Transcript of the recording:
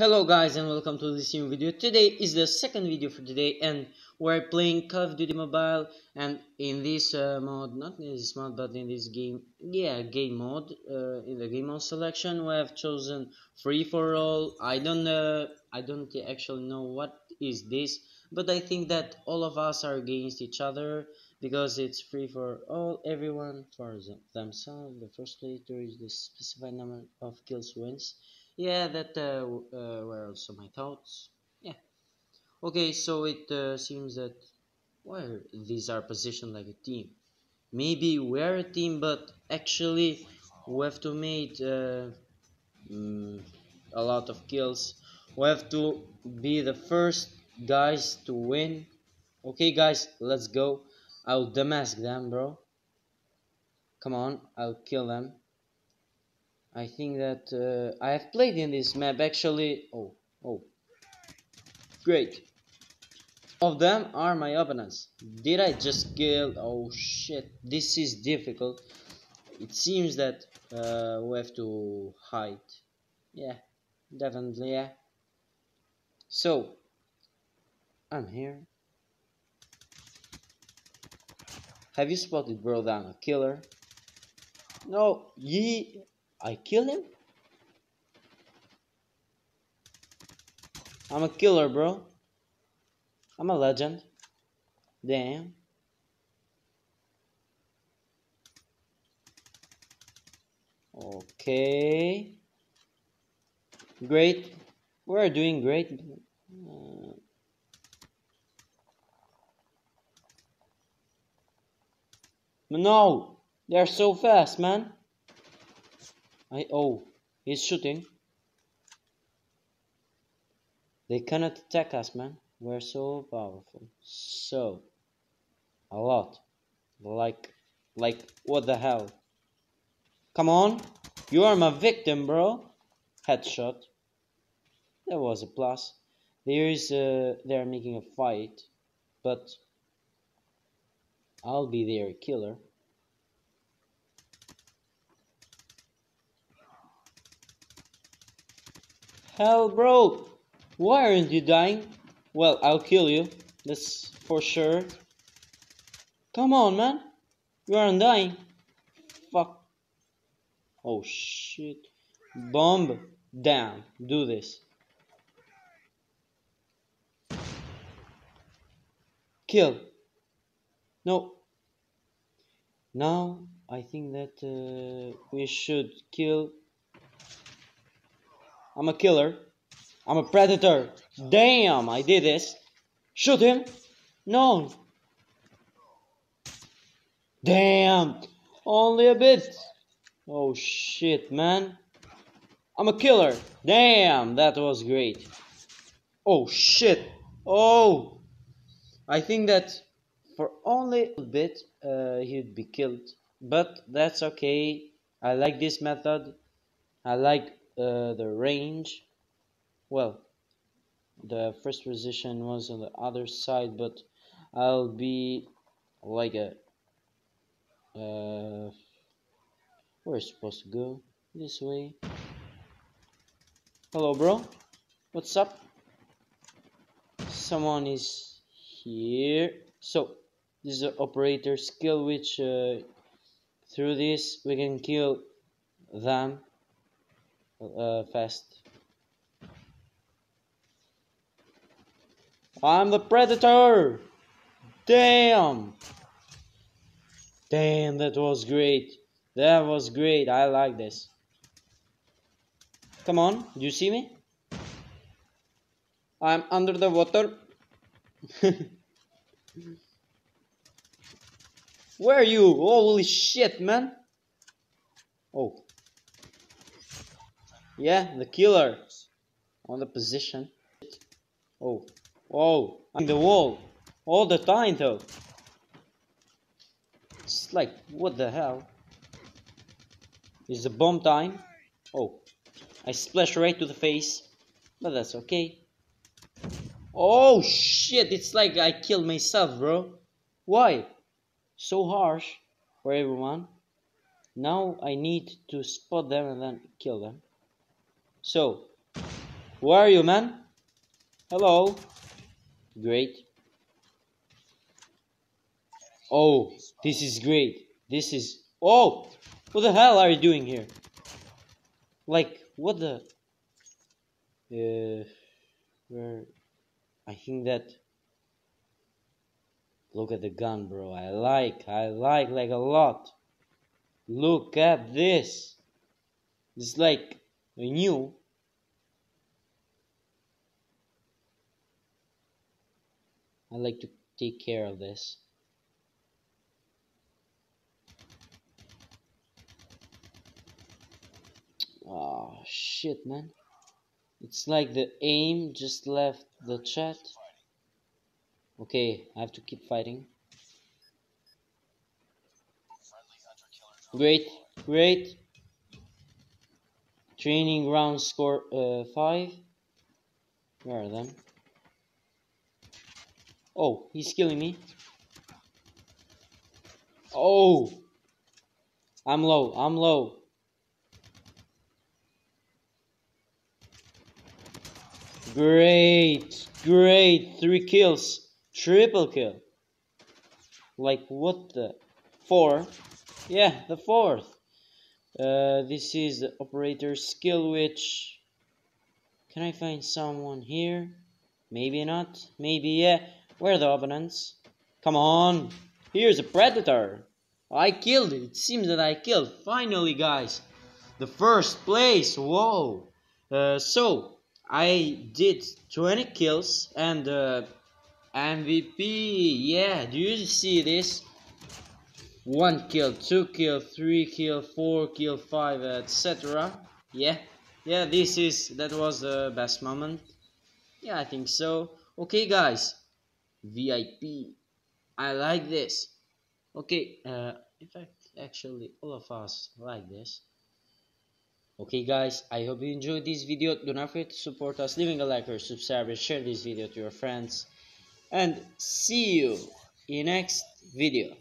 Hello guys and welcome to this new video. Today is the second video for today and we're playing Call of Duty Mobile and in this uh, mode, not in this mode but in this game, yeah game mode, uh, in the game mode selection we have chosen free for all. I don't uh, I don't actually know what is this but I think that all of us are against each other because it's free for all everyone for themselves. The first player to reach the specified number of kills wins yeah that uh, uh, were also my thoughts. Yeah. Okay so it uh, seems that why these are positioned like a team. Maybe we're a team but actually we have to make uh, mm, a lot of kills. We have to be the first guys to win. Okay guys let's go. I'll demask them bro. Come on I'll kill them I think that uh, I have played in this map actually. Oh, oh, great. Of them are my opponents. Did I just kill? Oh shit, this is difficult. It seems that uh, we have to hide. Yeah, definitely, yeah. So, I'm here. Have you spotted bro down a killer? No, ye I kill him? I'm a killer, bro. I'm a legend. Damn. Okay. Great. We're doing great. Uh, no! They're so fast, man. I oh, he's shooting. They cannot attack us, man. We're so powerful. So a lot. Like like what the hell? Come on. You are my victim, bro. Headshot. That was a plus. There is uh they're making a fight, but I'll be their killer. Hell, bro! Why aren't you dying? Well, I'll kill you. That's for sure. Come on, man. You aren't dying. Fuck. Oh, shit. Bomb down. Do this. Kill. No. Now, I think that uh, we should kill I'm a killer. I'm a predator. Damn, I did this. Shoot him. No. Damn. Only a bit. Oh shit, man. I'm a killer. Damn, that was great. Oh shit. Oh. I think that for only a bit uh, he'd be killed. But that's okay. I like this method. I like uh, the range. Well the first position was on the other side but I'll be like a uh, we're supposed to go? This way. Hello bro. What's up? Someone is here. So this is the operator skill which uh, through this we can kill them uh, fast. I'm the predator! Damn! Damn, that was great. That was great. I like this. Come on, you see me? I'm under the water. Where are you? Holy shit, man. Oh, yeah, the killer on the position. Oh, oh, I'm the wall all the time though. It's like, what the hell? Is the bomb time? Oh, I splash right to the face, but that's okay. Oh shit, it's like I killed myself, bro. Why? So harsh for everyone. Now I need to spot them and then kill them. So, Who are you, man? Hello. Great. Oh, this is great. This is... Oh! What the hell are you doing here? Like, what the... Uh, where... I think that... Look at the gun, bro. I like, I like, like a lot. Look at this. It's like new. I like to take care of this. Oh shit man. It's like the aim just left the chat. Okay, I have to keep fighting. Great, great. Training round score uh, 5. Where are them? Oh, he's killing me. Oh! I'm low, I'm low. Great, great, three kills, triple kill. Like what the? Four? Yeah, the fourth. Uh, this is the operator skill which... Can I find someone here? Maybe not, maybe yeah. Where are the opponents? Come on, here's a predator. I killed it, it seems that I killed. Finally guys, the first place, whoa. Uh, so, I did 20 kills and uh, MVP, yeah, do you see this? One kill, two kill, three kill, four kill, five, etc. Yeah, yeah, this is, that was the best moment. Yeah, I think so. Okay, guys, VIP, I like this. Okay, uh, in fact, actually, all of us like this. Okay guys, I hope you enjoyed this video. Do not forget to support us, leaving a like or subscribe share this video to your friends. And see you in next video.